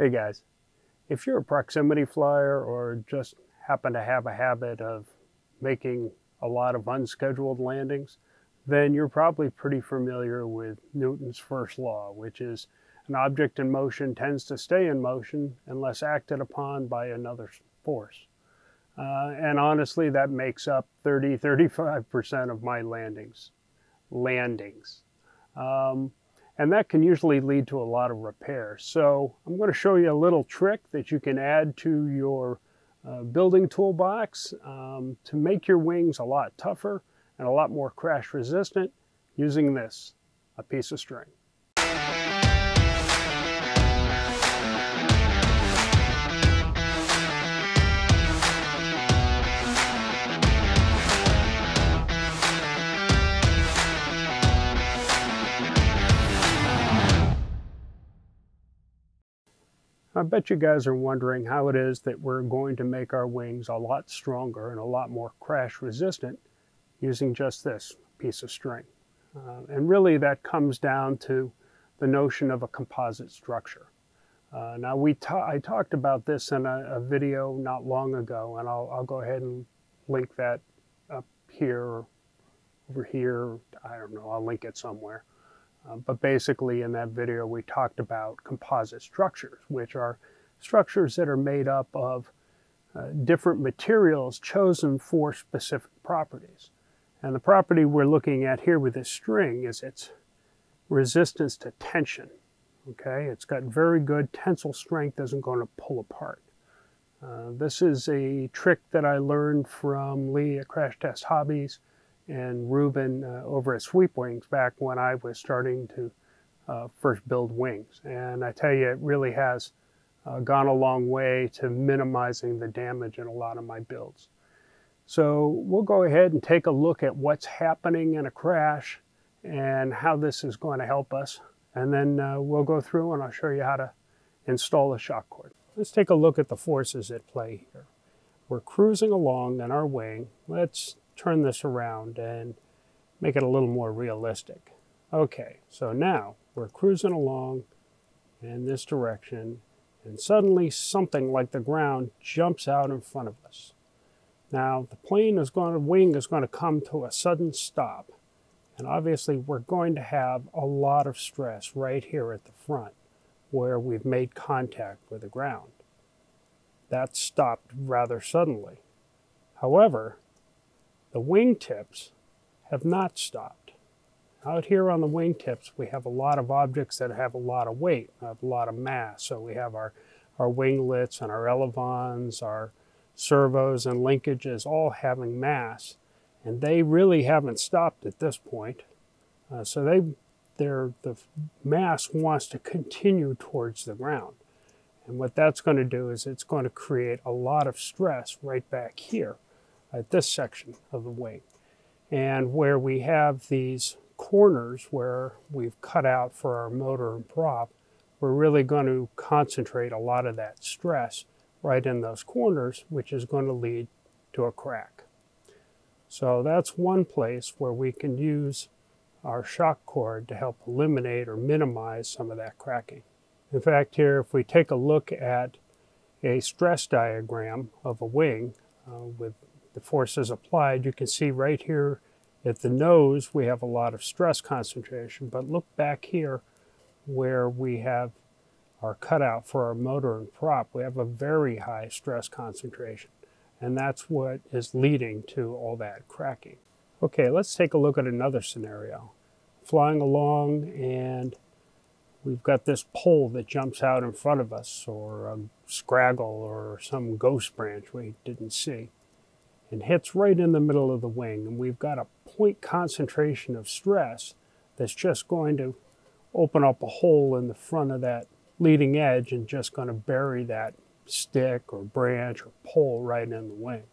Hey guys, if you're a proximity flyer or just happen to have a habit of making a lot of unscheduled landings, then you're probably pretty familiar with Newton's first law, which is an object in motion tends to stay in motion unless acted upon by another force. Uh, and honestly, that makes up 30, 35% of my landings. Landings. Um, and that can usually lead to a lot of repairs. So I'm going to show you a little trick that you can add to your uh, building toolbox um, to make your wings a lot tougher and a lot more crash resistant using this, a piece of string. I bet you guys are wondering how it is that we're going to make our wings a lot stronger and a lot more crash resistant using just this piece of string. Uh, and really that comes down to the notion of a composite structure. Uh, now we ta I talked about this in a, a, video not long ago and I'll, I'll go ahead and link that up here over here. I don't know, I'll link it somewhere. Uh, but basically in that video we talked about composite structures, which are structures that are made up of uh, different materials chosen for specific properties. And the property we're looking at here with this string is its resistance to tension. Okay, it's got very good tensile strength, isn't going to pull apart. Uh, this is a trick that I learned from Lee at Crash Test Hobbies and Ruben uh, over at Sweep Wings back when I was starting to uh, first build wings. And I tell you, it really has uh, gone a long way to minimizing the damage in a lot of my builds. So we'll go ahead and take a look at what's happening in a crash and how this is going to help us. And then uh, we'll go through and I'll show you how to install a shock cord. Let's take a look at the forces at play here. We're cruising along in our wing. Let's turn this around and make it a little more realistic. Okay, so now we're cruising along in this direction and suddenly something like the ground jumps out in front of us. Now the plane is going to, wing is going to come to a sudden stop. And obviously we're going to have a lot of stress right here at the front where we've made contact with the ground. That stopped rather suddenly. However, the wingtips have not stopped. Out here on the wingtips, we have a lot of objects that have a lot of weight, have a lot of mass. So we have our, our winglets and our elevons, our servos and linkages all having mass. And they really haven't stopped at this point. Uh, so they, the mass wants to continue towards the ground. And what that's going to do is it's going to create a lot of stress right back here at this section of the wing. And where we have these corners where we've cut out for our motor and prop, we're really going to concentrate a lot of that stress right in those corners, which is going to lead to a crack. So that's one place where we can use our shock cord to help eliminate or minimize some of that cracking. In fact, here, if we take a look at a stress diagram of a wing uh, with the forces applied, you can see right here at the nose we have a lot of stress concentration, but look back here where we have our cutout for our motor and prop, we have a very high stress concentration. And that's what is leading to all that cracking. Okay, let's take a look at another scenario. Flying along and we've got this pole that jumps out in front of us or a scraggle or some ghost branch we didn't see and hits right in the middle of the wing. And we've got a point concentration of stress that's just going to open up a hole in the front of that leading edge and just going to bury that stick or branch or pole right in the wing.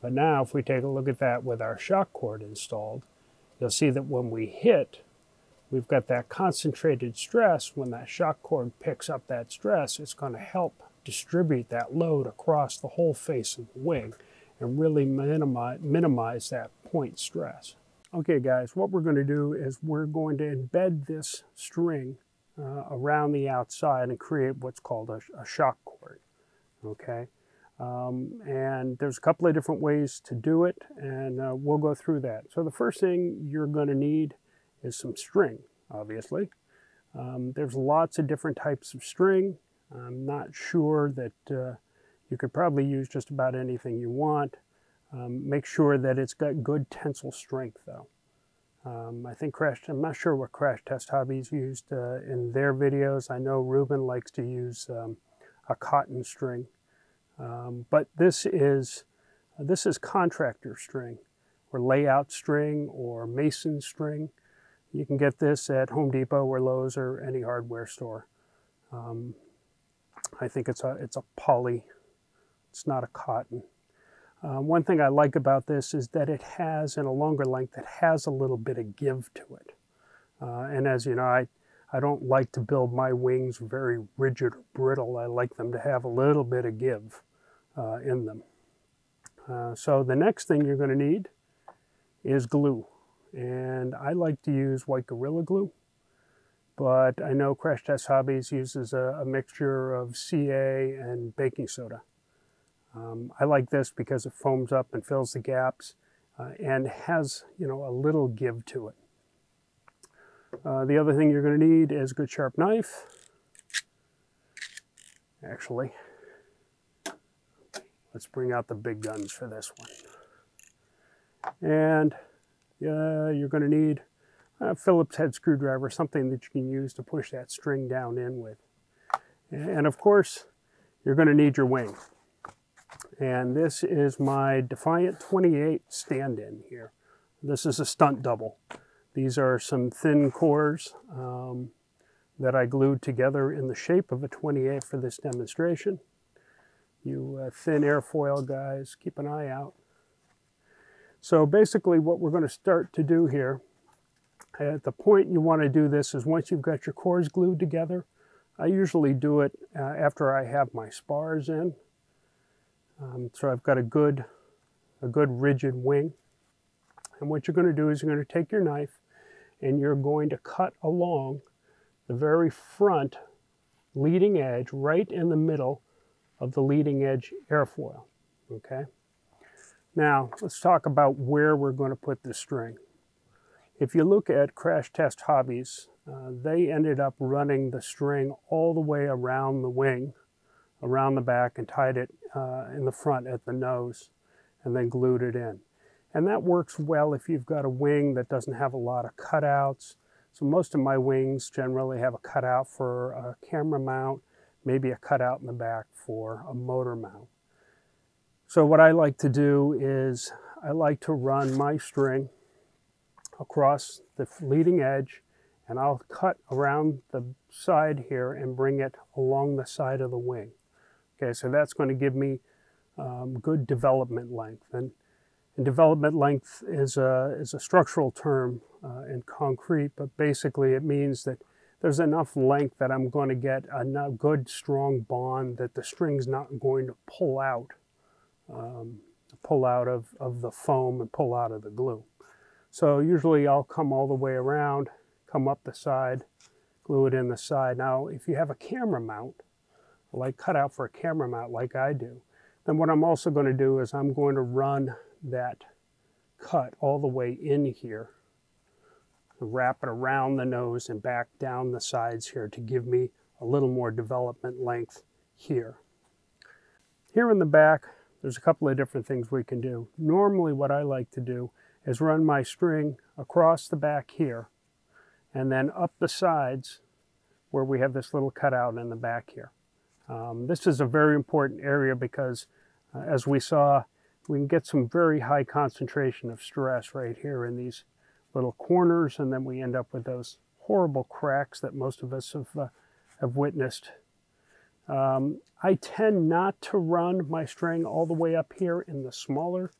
But now if we take a look at that with our shock cord installed, you'll see that when we hit, we've got that concentrated stress. When that shock cord picks up that stress, it's going to help distribute that load across the whole face of the wing and really minimize, minimize that point stress. Okay guys, what we're going to do is we're going to embed this string uh, around the outside and create what's called a, a shock cord. Okay, um, and there's a couple of different ways to do it, and uh, we'll go through that. So the first thing you're going to need is some string, obviously. Um, there's lots of different types of string. I'm not sure that uh, you could probably use just about anything you want. Um, make sure that it's got good tensile strength though. Um, I think Crash, I'm not sure what Crash Test Hobbies used uh, in their videos. I know Ruben likes to use um, a cotton string. Um, but this is, uh, this is contractor string or layout string or mason string. You can get this at Home Depot or Lowe's or any hardware store. Um, I think it's a, it's a poly, it's not a cotton. Uh, one thing I like about this is that it has, in a longer length, it has a little bit of give to it. Uh, and as you know, I, I don't like to build my wings very rigid or brittle. I like them to have a little bit of give uh, in them. Uh, so the next thing you're going to need is glue. And I like to use white Gorilla Glue, but I know Crash Test Hobbies uses a, a mixture of CA and baking soda. Um, I like this because it foams up and fills the gaps uh, and has, you know, a little give to it. Uh, the other thing you're going to need is a good sharp knife. Actually, let's bring out the big guns for this one. And uh, you're going to need a Phillips head screwdriver, something that you can use to push that string down in with. And of course, you're going to need your wing and this is my Defiant 28 stand-in here. This is a stunt double. These are some thin cores um, that I glued together in the shape of a 28 for this demonstration. You uh, thin airfoil guys, keep an eye out. So basically what we're going to start to do here, at the point you want to do this is once you've got your cores glued together, I usually do it uh, after I have my spars in. Um, so I've got a good, a good rigid wing. And what you're going to do is you're going to take your knife and you're going to cut along the very front leading edge, right in the middle of the leading edge airfoil, okay? Now, let's talk about where we're going to put the string. If you look at Crash Test Hobbies, uh, they ended up running the string all the way around the wing around the back and tied it uh, in the front at the nose and then glued it in. And that works well if you've got a wing that doesn't have a lot of cutouts. So most of my wings generally have a cutout for a camera mount, maybe a cutout in the back for a motor mount. So what I like to do is I like to run my string across the leading edge and I'll cut around the side here and bring it along the side of the wing. Okay, so that's going to give me um, good development length. And, and, development length is a, is a structural term uh, in concrete, but basically it means that there's enough length that I'm going to get a good strong bond that the string's not going to pull out, um, pull out of, of the foam and pull out of the glue. So usually I'll come all the way around, come up the side, glue it in the side. Now if you have a camera mount, like cut out for a camera mount like I do, then what I'm also going to do is I'm going to run that cut all the way in here, wrap it around the nose and back down the sides here to give me a little more development length here. Here in the back, there's a couple of different things we can do. Normally what I like to do is run my string across the back here and then up the sides where we have this little cutout in the back here. Um, this is a very important area because uh, as we saw, we can get some very high concentration of stress right here in these little corners and then we end up with those horrible cracks that most of us have, uh, have witnessed. Um, I tend not to run my string all the way up here in the smaller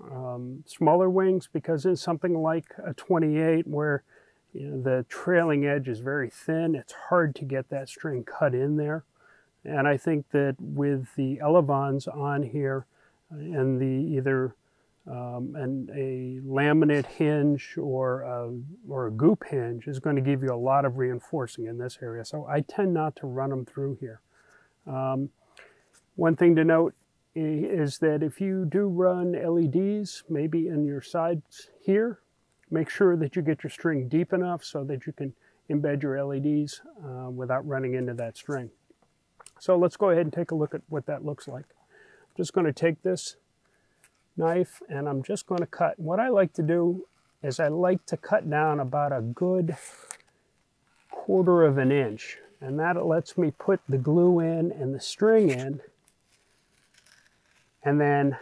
um, smaller wings because in something like a 28 where you know, the trailing edge is very thin, it's hard to get that string cut in there. And I think that with the elevons on here uh, and the either Um, and a laminate hinge or a, or a goop hinge is going to give you a lot of reinforcing in this area. So I tend not to run them through here. Um, one thing to note is that if you do run LEDs, maybe in your sides here, make sure that you get your string deep enough so that you can embed your LEDs uh, without running into that string. So let's go ahead and take a look at what that looks like. I'm just going to take this knife and I'm just going to cut. What I like to do is I like to cut down about a good quarter of an inch and that lets me put the glue in and the string in and then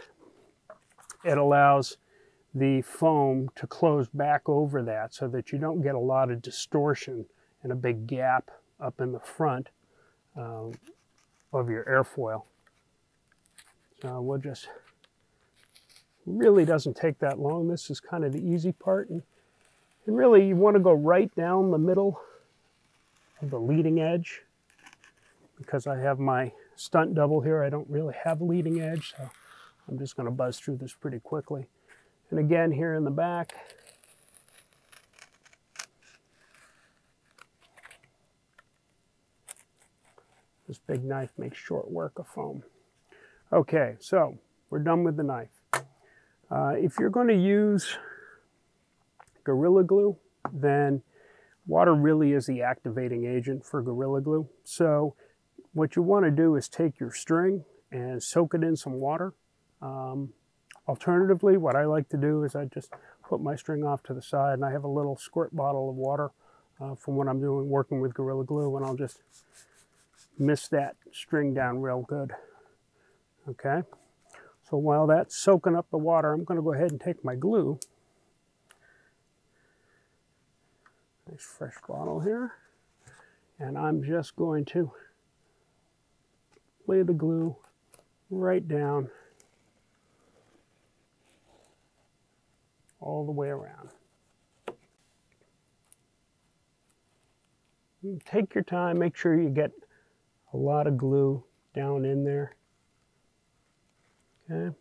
it allows the foam to close back over that so that you don't get a lot of distortion and a big gap up in the front um, of your airfoil. So we'll just, really doesn't take that long. This is kind of the easy part. And, and really you want to go right down the middle of the leading edge because I have my stunt double here. I don't really have a leading edge, so I'm just going to buzz through this pretty quickly. And again, here in the back, this big knife makes short work of foam. Okay, so we're done with the knife. Uh, if you're going to use Gorilla Glue, then water really is the activating agent for Gorilla Glue. So what you want to do is take your string and soak it in some water. Um, Alternatively, what I like to do is I just put my string off to the side and I have a little squirt bottle of water uh, from what I'm doing working with Gorilla Glue and I'll just mist that string down real good. Okay, so while that's soaking up the water, I'm going to go ahead and take my glue. Nice fresh bottle here. And I'm just going to lay the glue right down all the way around. Take your time, make sure you get a lot of glue down in there. Okay.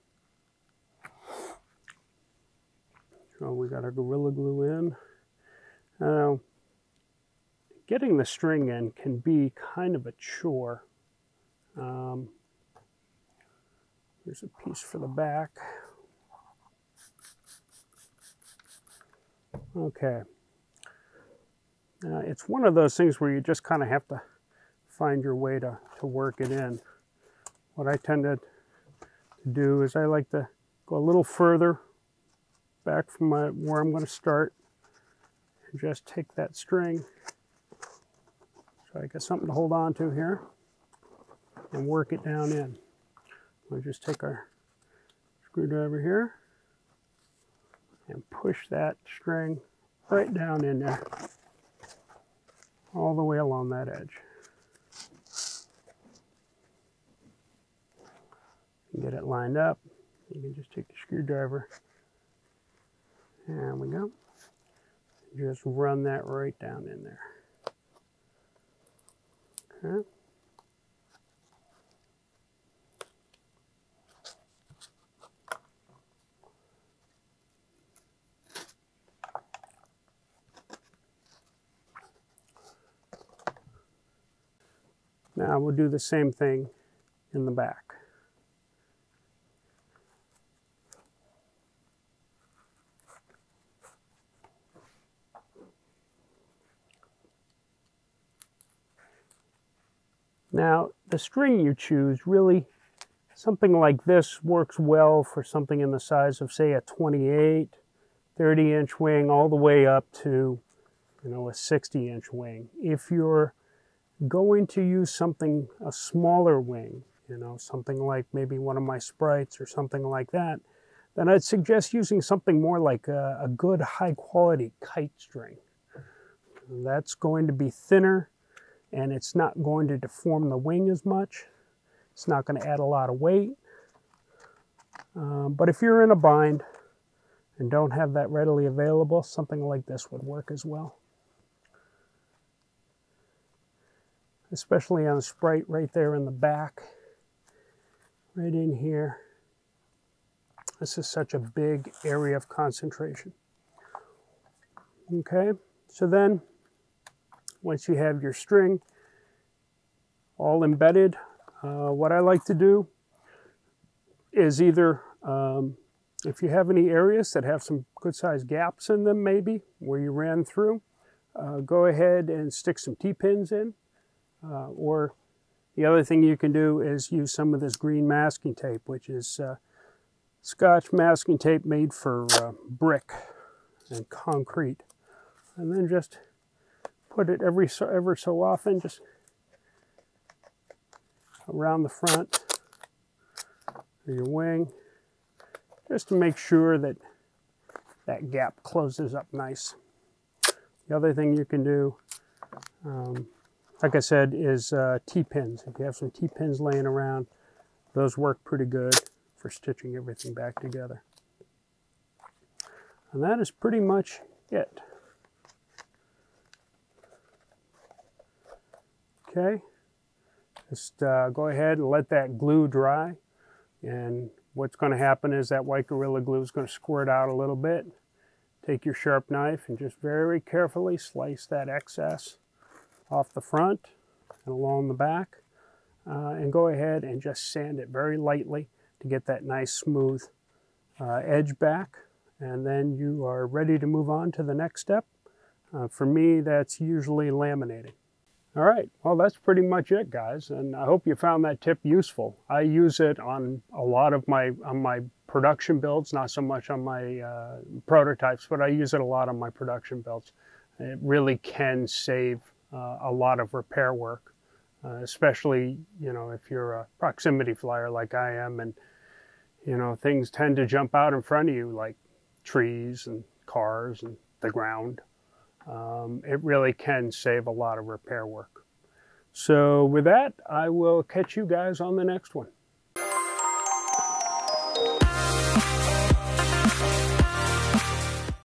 So we got our Gorilla Glue in. Now, getting the string in can be kind of a chore. Um, here's a piece for the back. Okay. Uh, it's one of those things where you just kind of have to find your way to, to work it in. What I tend to do is I like to go a little further back from my, where I'm going to start and just take that string so I got something to hold on to here and work it down in. We'll just take our screwdriver here and push that string right down in there all the way along that edge. Get it lined up. You can just take the screwdriver. There we go. Just run that right down in there. Okay. Now we'll do the same thing in the back. Now, the string you choose really, something like this works well for something in the size of, say, a 28, 30 inch wing, all the way up to, you know, a 60 inch wing. If you're going to use something, a smaller wing, you know, something like maybe one of my sprites or something like that, then I'd suggest using something more like a, a good high quality kite string. That's going to be thinner and it's not going to deform the wing as much. It's not going to add a lot of weight. Um, but if you're in a bind and don't have that readily available, something like this would work as well. especially on the Sprite right there in the back, right in here. This is such a big area of concentration. Okay, so then once you have your string all embedded, uh, what I like to do is either um, if you have any areas that have some good sized gaps in them maybe where you ran through, uh, go ahead and stick some T-pins in. Uh, or the other thing you can do is use some of this green masking tape, which is uh, Scotch masking tape made for uh, brick and concrete. And then just put it every so, ever so often, just around the front of your wing, just to make sure that that gap closes up nice. The other thing you can do, um, like I said, is uh, T-pins. If you have some T-pins laying around, those work pretty good for stitching everything back together. And that is pretty much it. Okay, just uh, go ahead and let that glue dry. And what's going to happen is that white Gorilla Glue is going to squirt out a little bit. Take your sharp knife and just very carefully slice that excess off the front and along the back. Uh, and go ahead and just sand it very lightly to get that nice smooth uh, edge back. And then you are ready to move on to the next step. Uh, for me, that's usually laminating. All right, well, that's pretty much it, guys, and I hope you found that tip useful. I use it on a lot of my on my production builds, not so much on my uh, prototypes, but I use it a lot on my production builds. It really can save uh, a lot of repair work, uh, especially you know if you're a proximity flyer like I am, and you know things tend to jump out in front of you like trees and cars and the ground um, it really can save a lot of repair work. So with that, I will catch you guys on the next one.